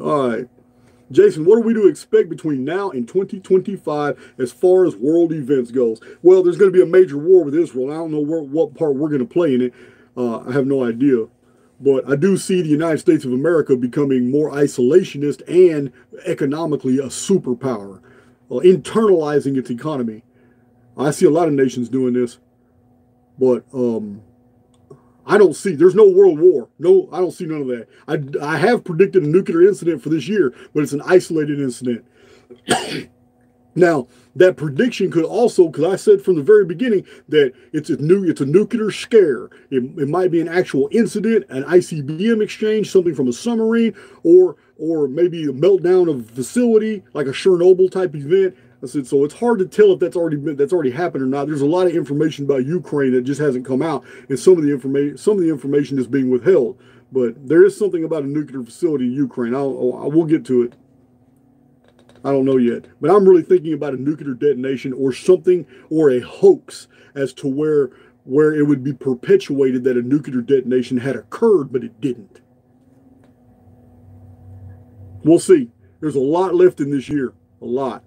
All right. Jason, what are we to expect between now and 2025 as far as world events goes? Well, there's going to be a major war with Israel. I don't know where, what part we're going to play in it. Uh, I have no idea. But I do see the United States of America becoming more isolationist and economically a superpower, uh, internalizing its economy. I see a lot of nations doing this, but um, I don't see. There's no world war. No, I don't see none of that. I, I have predicted a nuclear incident for this year, but it's an isolated incident. now, that prediction could also, because I said from the very beginning that it's a new, it's a nuclear scare. It, it might be an actual incident, an ICBM exchange, something from a submarine, or or maybe a meltdown of a facility like a Chernobyl type event. Said, so it's hard to tell if that's already been, that's already happened or not. There's a lot of information about Ukraine that just hasn't come out, and some of the information some of the information is being withheld. But there is something about a nuclear facility in Ukraine. I'll, I will get to it. I don't know yet, but I'm really thinking about a nuclear detonation or something or a hoax as to where where it would be perpetuated that a nuclear detonation had occurred, but it didn't. We'll see. There's a lot left in this year, a lot.